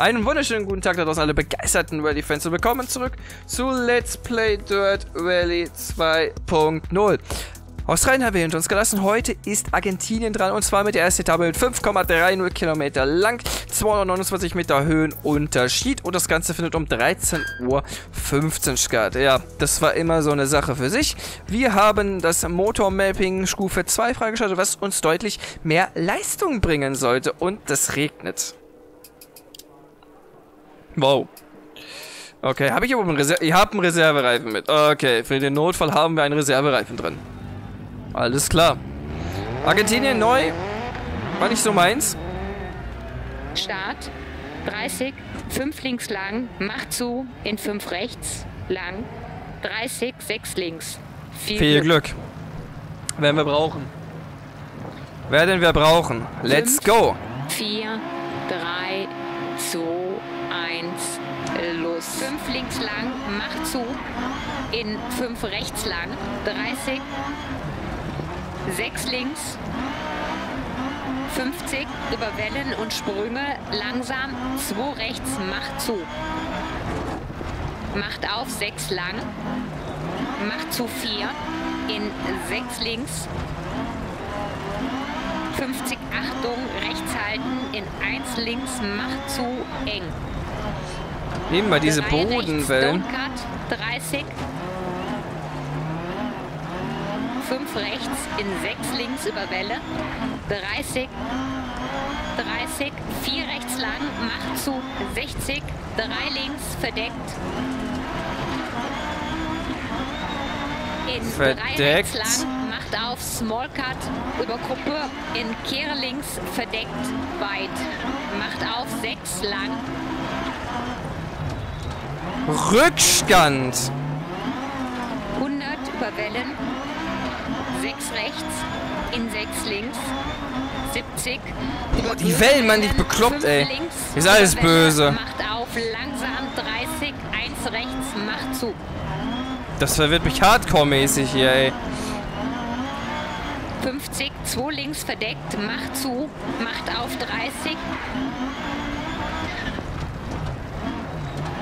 Einen wunderschönen guten Tag daraus alle begeisterten Rally-Fans und willkommen zurück zu Let's Play Dirt Rally 2.0. Australien haben wir hinter uns gelassen. Heute ist Argentinien dran und zwar mit der ersten Etappe mit 5,30 Kilometer lang, 229 Meter Höhenunterschied und das Ganze findet um 13.15 Uhr statt. Ja, das war immer so eine Sache für sich. Wir haben das Motor-Mapping Stufe 2 freigeschaltet, was uns deutlich mehr Leistung bringen sollte und das regnet. Wow. Okay, habe ich aber einen Reserve... Ich habe einen Reservereifen mit. Okay, für den Notfall haben wir einen Reservereifen drin. Alles klar. Argentinien neu. War nicht so meins. Start. 30. 5 links lang. Macht zu. In 5 rechts. Lang. 30. 6 links. Viel, Viel Glück. Glück. Werden wir brauchen. Werden wir brauchen. Let's Fünf, go. 4, 3, 2, 1, los. 5 links lang. Macht zu. In 5 rechts lang. 30. 6 links, 50 über Wellen und Sprünge, langsam, 2 rechts, macht zu. Macht auf, 6 lang, macht zu 4, in 6 links, 50 Achtung, rechts halten, in 1 links, macht zu eng. Nehmen wir diese Bodenwellen. Rechts, 30, 5 rechts, in 6 links über Welle, 30, 30, 4 rechts lang, macht zu 60, 3 links verdeckt. In verdeckt. 3 rechts lang, macht auf Small Cut über Gruppe, in Kehre links verdeckt, weit. Macht auf 6 lang. Rückstand. 100 über Wellen, 6 rechts, in 6 links, 70. Boah, die Wellen, man, die bekloppt, ey. Links, ist alles böse. Macht auf, langsam, 30, 1 rechts, macht zu. Das verwirrt mich hardcore-mäßig hier, ey. 50, 2 links verdeckt, macht zu, macht auf 30.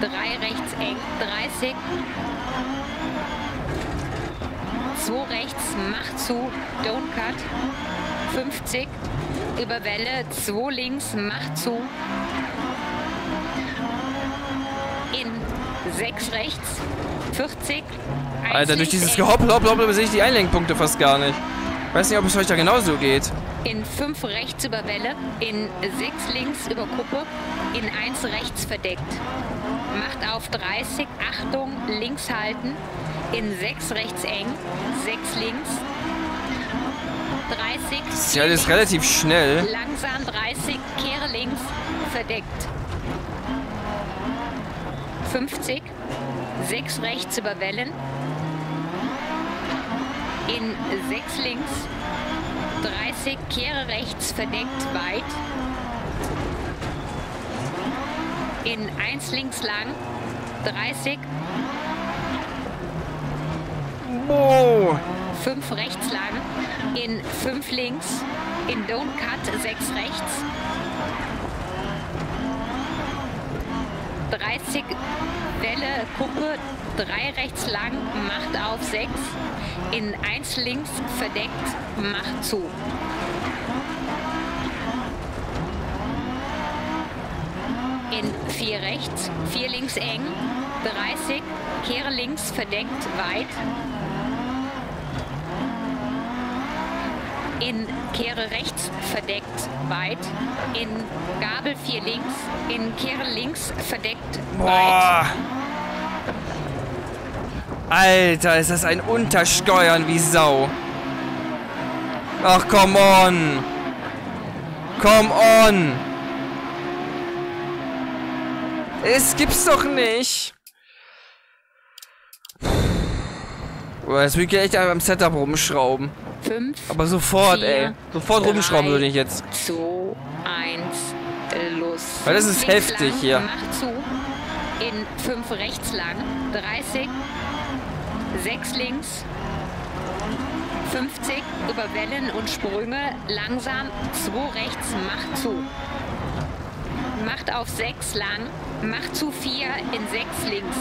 3 rechts eng, 30. 2 rechts, macht zu, don't cut. 50, über Welle, 2 links, macht zu. In 6 rechts, 40. Alter, durch dieses Gehoppel, hoppel, hoppel, sehe ich die Einlenkpunkte fast gar nicht. Weiß nicht, ob es euch da genauso geht. In 5 rechts über Welle, in 6 links über Kuppe, in 1 rechts verdeckt. Macht auf 30, Achtung, links halten, in 6 rechts eng, 6 links, 30. Das ist ja alles relativ schnell. Langsam 30, kehre links, verdeckt. 50, 6 rechts über Wellen, in 6 links, 30, kehre rechts, verdeckt, weit. In 1 links lang, 30, Oh. 5 rechts lang, in 5 links, in Don't Cut 6 rechts. 30 Welle, Kuppe, 3 rechts lang, macht auf 6, in 1 links verdeckt, macht zu. In 4 rechts, 4 links eng, 30, kehre links verdeckt, weit, in Kehre rechts verdeckt weit, in Gabel 4 links, in Kehre links verdeckt weit. Alter, ist das ein Untersteuern wie Sau. Ach, come on. Come on. Es gibt's doch nicht. Boah, jetzt will ich echt am Setup rumschrauben. 5. Aber sofort, vier, ey. Sofort drei, rumschrauben würde ich jetzt. 2, 1, los. Weil das ist heftig lang, hier. Mach zu. In 5 rechts lang. 30. 6 links. 50 über Wellen und Sprünge. Langsam. 2 rechts. Macht zu. macht auf 6 lang, macht zu 4 in 6 links.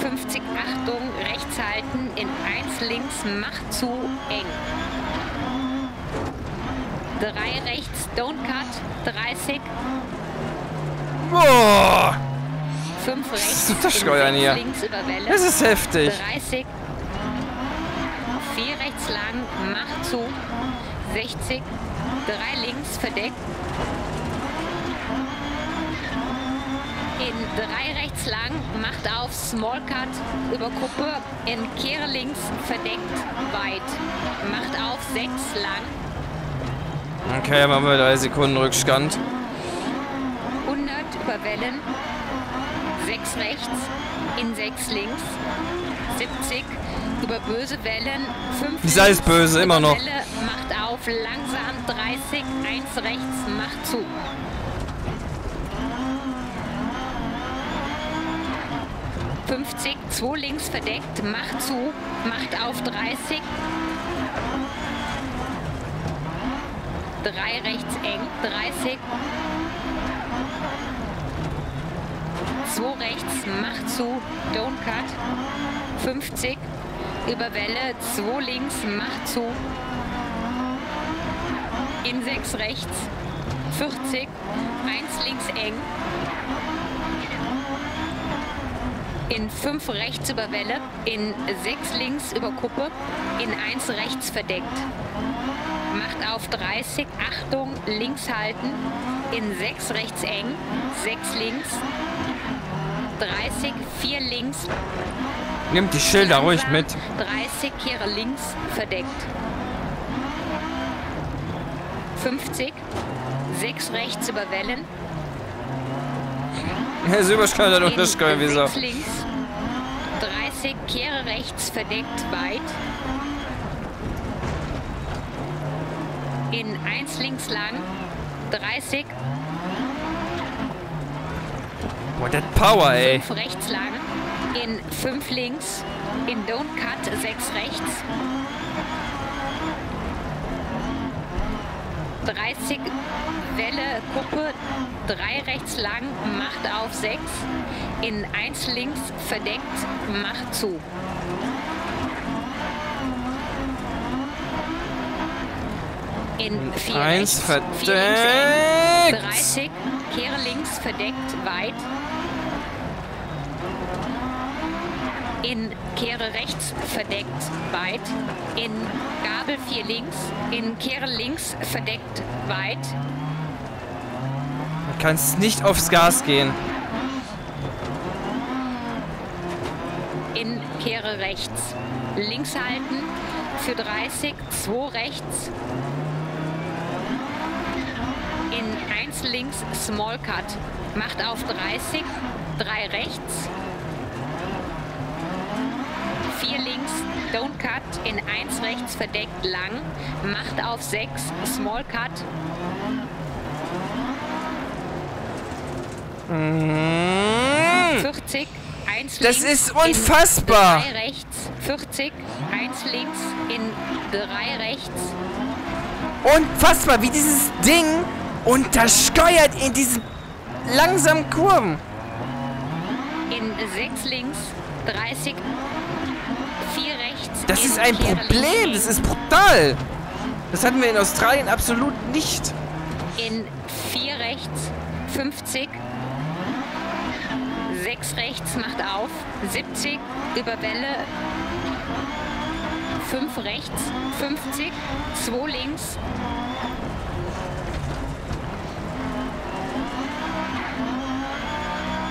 50 Achtung, rechts halten, in 1 links, macht zu eng. 3 rechts, don't cut, 30. Boah! 5 rechts, das in hier? sechs links über Welle. Das ist heftig. 30. 4 rechts lang, macht zu. 60. 3 links verdeckt. In 3 rechts lang, macht auf Small Cut über Kuppe. In Kehre links verdeckt weit. Macht auf 6 lang. Okay, machen wir 3 Sekunden Rückstand. 100 über Wellen. 6 rechts, in 6 links. 70 über böse Wellen. 5 Ist alles böse, immer noch. Welle auf, langsam 30, 1 rechts, macht zu. Fünfzig, 2 links verdeckt, macht zu, macht auf 30. 3 rechts eng, 30. 2 rechts, macht zu, don't cut. 50, über Welle, 2 links, macht zu. In 6 rechts, 40, 1 links eng. In 5 rechts über Welle, in 6 links über Kuppe, in 1 rechts verdeckt. Macht auf 30, Achtung, links halten, in 6 rechts eng, 6 links, 30, 4 links, Nimmt die Schilder ruhig mit. 30 Kehre links verdeckt. 50, 6 rechts über Wellen. Er ist überschreitet und in das geil, wieso? 6 links. 30 Kehre rechts verdeckt weit. In 1 links lang. 30, Boah, der Power, ey. 5 rechts lang. In 5 links. In Don't Cut 6 rechts. 30 Welle, Kuppe, 3 rechts lang, macht auf 6. In 1 links verdeckt, macht zu. In 4 Eins rechts, 4 links eng, verdeckt. 30, kehre links verdeckt, weit. In Kehre rechts verdeckt weit. In Gabel 4 links. In Kehre links verdeckt weit. Du kannst nicht aufs Gas gehen. In Kehre rechts. Links halten für 30. 2 rechts. In 1 links Small Cut. Macht auf 30. 3 rechts. 4 links, don't cut, in 1 rechts verdeckt lang, macht auf 6, small cut, Mm. 40, 1 Das links. ist unfassbar. In 3 rechts, 40, 1 links, in 3 rechts, Unfassbar, wie dieses Ding untersteuert in diesen langsamen Kurven. in 6 links, 30, 4 rechts. Das ist ein Problem, das ist brutal. Das hatten wir in Australien absolut nicht. in 4 rechts, 50, 6 rechts macht auf, 70 über Welle, 5 rechts, 50, 2 links,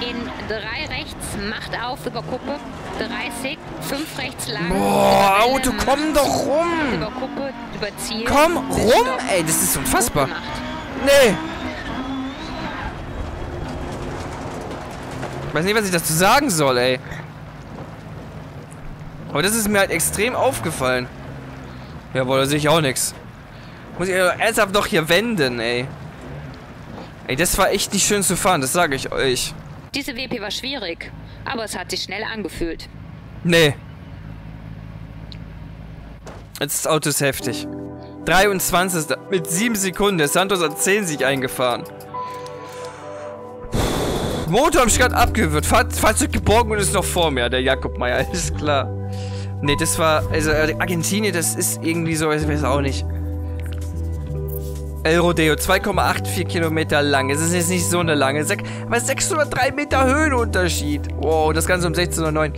in 3 rechts macht auf über Kuppe, 30, 5 rechts lang. Boah, Auto, komm doch rum. Über Kuppe, über Ziel. Komm rum, ey, das ist unfassbar. Nee. Ich weiß nicht, was ich dazu sagen soll, ey. Aber das ist mir halt extrem aufgefallen. Jawohl, da sehe ich auch nichts. Muss ich ernsthaft noch hier wenden, ey. Ey, das war echt nicht schön zu fahren, das sage ich euch. Diese WP war schwierig, aber es hat sich schnell angefühlt. Nee. Jetzt das Auto ist heftig. 23. Mit 7 Sekunden. Der Santos hat 10 sich eingefahren. Motor am Start abgewürgt. Fahr Fahrzeug geborgen und ist noch vor mir. Der Jakob Meyer, ist klar. Ne, das war, also äh, Argentinien, das ist irgendwie so, ich weiß auch nicht. El Rodeo, 2,84 Kilometer lang. Es ist jetzt nicht so eine lange, aber 603 Meter Höhenunterschied. Wow, das Ganze um 16.09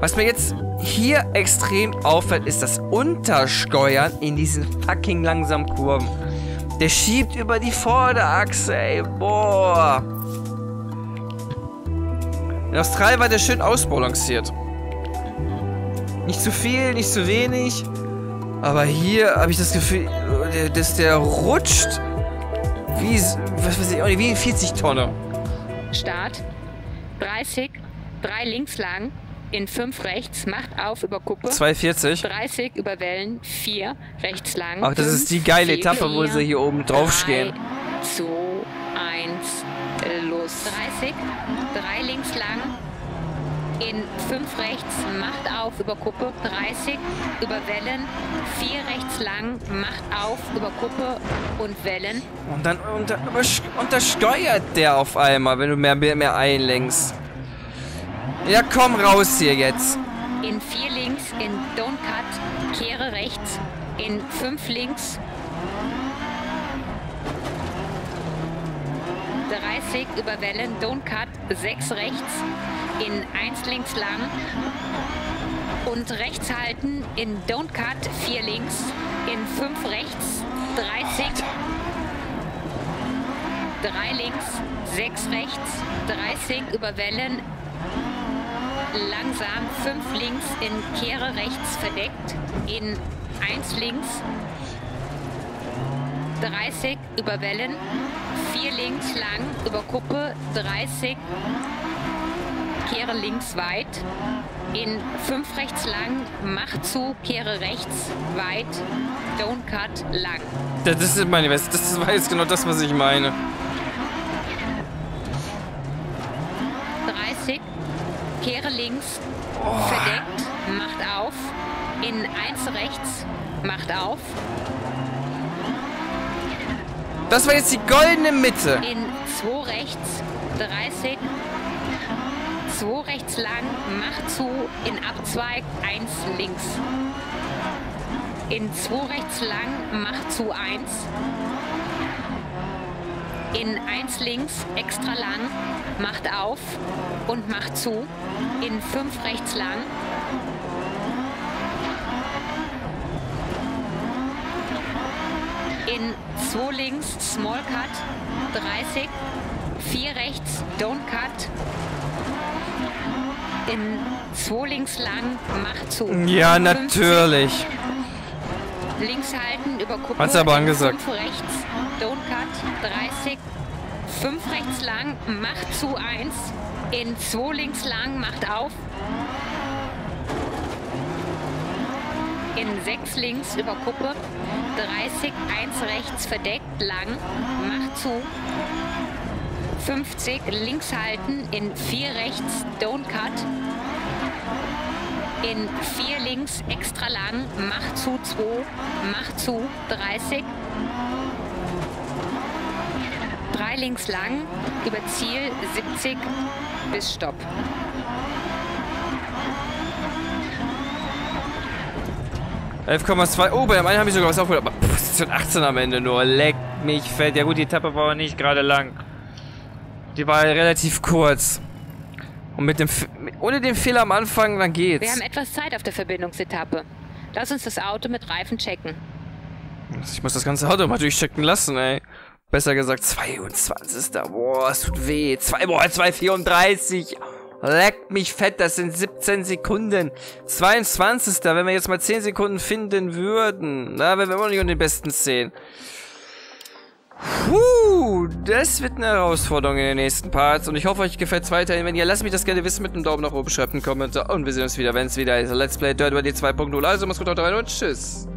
Was mir jetzt hier extrem auffällt, ist das Untersteuern in diesen fucking langsamen Kurven. Der schiebt über die Vorderachse, ey. Boah. In Australien war der schön ausbalanciert. Nicht zu viel, nicht zu wenig. Aber hier habe ich das Gefühl, dass der rutscht wie, was weiß ich, wie 40 Tonne. Start. 30, 3 links lang, in 5 rechts, macht auf über Kuppe. 240. 30 über Wellen, 4 rechts lang. Ach, das 5, ist die geile Etappe, wo sie hier oben drauf stehen. 2, 1, los. 30, 3 links lang, in 5 rechts, macht auf über Kuppe, 30 über Wellen, 4 rechts lang, macht auf über Kuppe und Wellen. Und dann unter, untersteuert der auf einmal, wenn du mehr, mehr, mehr einlenkst. Ja, komm raus hier jetzt. In 4 links, in Don't Cut, kehre rechts, in 5 links, 30 über Wellen, Don't Cut, 6 rechts, in 1 links lang und rechts halten in Don't Cut 4 links, in 5 rechts 30, 3 links, 6 rechts, 30 über Wellen, langsam 5 links in Kehre rechts verdeckt, in 1 links, 30 über Wellen, 4 links lang über Kuppe, 30 kehre links weit, in 5 rechts lang, mach zu, kehre rechts weit, don't cut lang. Das ist meine Weste, das war jetzt genau das, was ich meine. 30, kehre links, oh. verdeckt, macht auf, in 1 rechts, macht auf. Das war jetzt die goldene Mitte. In 2 rechts, 30, 2 rechts lang, mach zu, in Abzweig 1 links. In 2 rechts lang, mach zu 1. In 1 links, extra lang, macht auf und macht zu. In 5 rechts lang. In 2 links, Small Cut, 30. 4 rechts, Don't Cut in 2 links lang, mach zu. Ja, natürlich. Links halten, über Kuppe. Hat's aber angesagt. 5 rechts, don't cut, 30. 5 rechts lang, mach zu 1. In 2 links lang, macht auf. In 6 links über Kuppe. 30, 1 rechts verdeckt, lang, mach zu. 50, links halten, in 4 rechts, don't cut. In 4 links, extra lang, mach zu 2, mach zu 30. 3 links lang, über Ziel 70 bis Stopp. Elf Oh, bei dem einen habe ich sogar was aufgeholt. Aber Position 18 am Ende nur. Leck mich fett. Ja gut, die Etappe war nicht gerade lang. Die war relativ kurz. Und mit dem ohne den Fehler am Anfang, dann geht's. Wir haben etwas Zeit auf der Verbindungsetappe. Lass uns das Auto mit Reifen checken. Ich muss das ganze Auto mal durchchecken lassen, ey. Besser gesagt 22. Boah, es tut weh. 2, boah, 2,34. Leckt mich fett, das sind 17 Sekunden. 22. Wenn wir jetzt mal 10 Sekunden finden würden. Na, wenn wir immer nicht in den besten 10. Puh, das wird eine Herausforderung in den nächsten Parts. Und ich hoffe, euch gefällt es weiterhin. Wenn ihr, lasst mich das gerne wissen mit einem Daumen nach oben, schreibt einen Kommentar. Und wir sehen uns wieder, wenn es wieder ist. Let's Play Dirt Rally 2.0. Also, mach's gut, haut rein und tschüss.